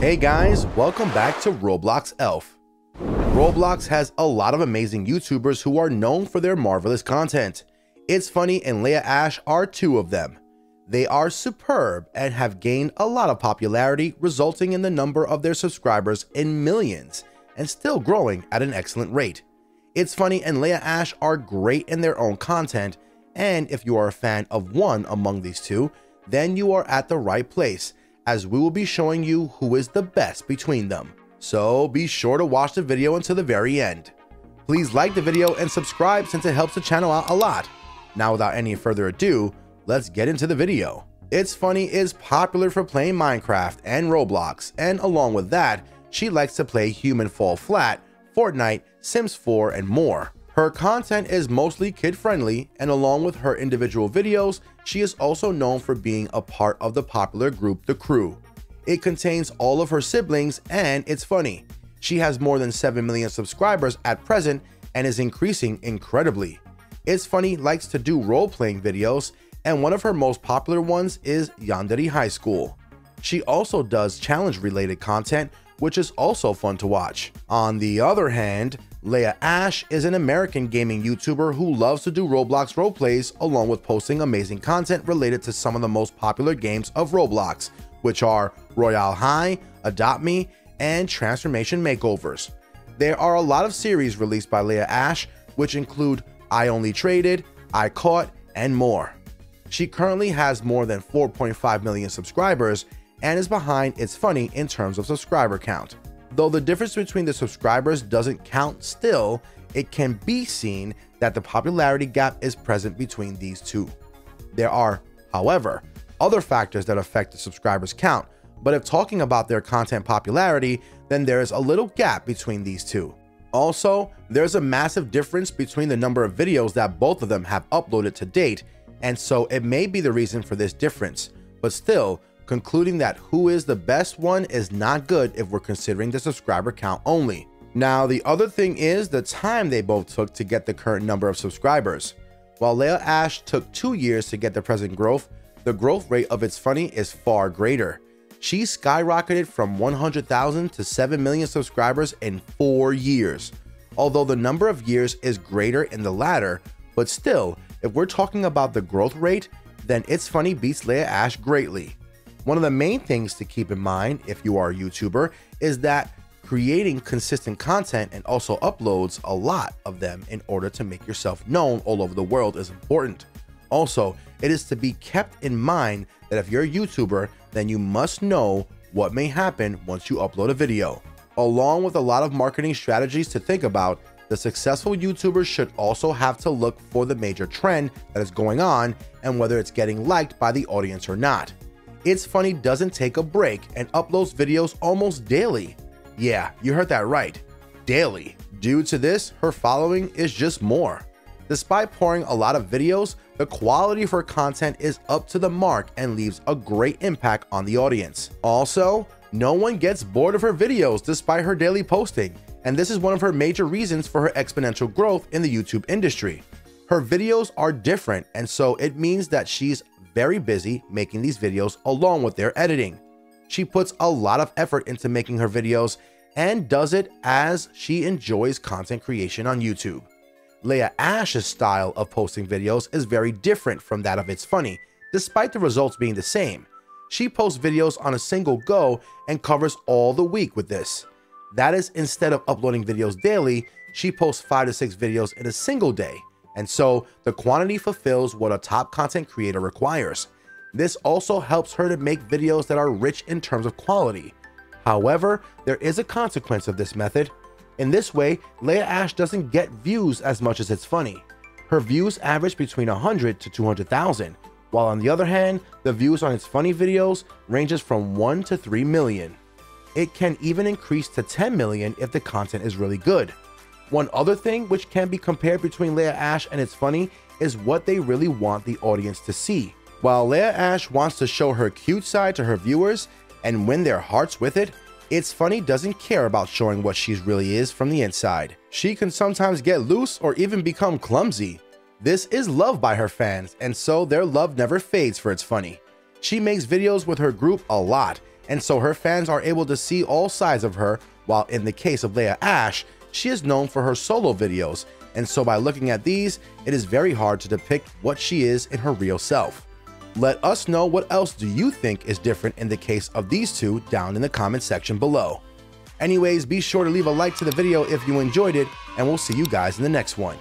Hey guys, welcome back to Roblox Elf. Roblox has a lot of amazing YouTubers who are known for their marvelous content. ItsFunneh and Leah Ashe are two of them. They are superb and have gained a lot of popularity, resulting in the number of their subscribers in millions and still growing at an excellent rate. ItsFunneh and Leah Ashe are great in their own content, and if you are a fan of one among these two, then you are at the right place as we will be showing you who is the best between them. So be sure to watch the video until the very end. Please like the video and subscribe since it helps the channel out a lot. Now without any further ado, let's get into the video. ItsFunneh is popular for playing Minecraft and Roblox, and along with that, she likes to play Human Fall Flat, Fortnite, Sims 4, and more. Her content is mostly kid-friendly, and along with her individual videos, she is also known for being a part of the popular group The Crew. It contains all of her siblings, and ItsFunneh. She has more than 7 million subscribers at present and is increasing incredibly. ItsFunneh likes to do role-playing videos, and one of her most popular ones is Yandere High School. She also does challenge-related content, which is also fun to watch. On the other hand, Leah Ashe is an American gaming YouTuber who loves to do Roblox roleplays along with posting amazing content related to some of the most popular games of Roblox, which are Royale High, Adopt Me, and Transformation Makeovers. There are a lot of series released by Leah Ashe, which include I Only Traded, I Caught, and more. She currently has more than 4.5 million subscribers and is behind ItsFunneh in terms of subscriber count. Though the difference between the subscribers doesn't count still, it can be seen that the popularity gap is present between these two. There are, however, other factors that affect the subscribers count, but if talking about their content popularity, then there is a little gap between these two. Also, there's a massive difference between the number of videos that both of them have uploaded to date, and so it may be the reason for this difference, but still, concluding that who is the best one is not good if we're considering the subscriber count only. Now, the other thing is the time they both took to get the current number of subscribers. While Leah Ashe took two years to get the present growth, the growth rate of ItsFunneh is far greater. She skyrocketed from 100,000 to 7 million subscribers in four years. Although the number of years is greater in the latter, but still, if we're talking about the growth rate, then ItsFunneh beats Leah Ashe greatly. One of the main things to keep in mind if you are a YouTuber is that creating consistent content and also uploads a lot of them in order to make yourself known all over the world is important. Also, it is to be kept in mind that if you're a YouTuber, then you must know what may happen once you upload a video. Along with a lot of marketing strategies to think about, the successful YouTubers should also have to look for the major trend that is going on and whether it's getting liked by the audience or not. ItsFunneh doesn't take a break and uploads videos almost daily. Yeah, you heard that right. Daily. Due to this, her following is just more. Despite pouring a lot of videos, the quality of her content is up to the mark and leaves a great impact on the audience. Also, no one gets bored of her videos despite her daily posting, and this is one of her major reasons for her exponential growth in the YouTube industry. Her videos are different, and so it means that she's very busy making these videos along with their editing. She puts a lot of effort into making her videos and does it as she enjoys content creation on YouTube. Leah Ashe's style of posting videos is very different from that of ItsFunneh, despite the results being the same. She posts videos on a single go and covers all the week with this. That is, instead of uploading videos daily, she posts 5 to 6 videos in a single day and so the quantity fulfills what a top content creator requires. This also helps her to make videos that are rich in terms of quality. However, there is a consequence of this method. In this way, Leah Ashe doesn't get views as much as ItsFunneh. Her views average between 100 to 200,000, while on the other hand, the views on ItsFunneh videos ranges from 1 to 3 million. It can even increase to 10 million if the content is really good. One other thing which can be compared between Leah Ashe and ItsFunneh is what they really want the audience to see. While Leah Ashe wants to show her cute side to her viewers and win their hearts with it, ItsFunneh doesn't care about showing what she really is from the inside. She can sometimes get loose or even become clumsy. This is loved by her fans, and so their love never fades for ItsFunneh. She makes videos with her group a lot, and so her fans are able to see all sides of her, while in the case of Leah Ashe, she is known for her solo videos, and so by looking at these, it is very hard to depict what she is in her real self. Let us know what else do you think is different in the case of these two down in the comment section below. Anyways, be sure to leave a like to the video if you enjoyed it, and we'll see you guys in the next one.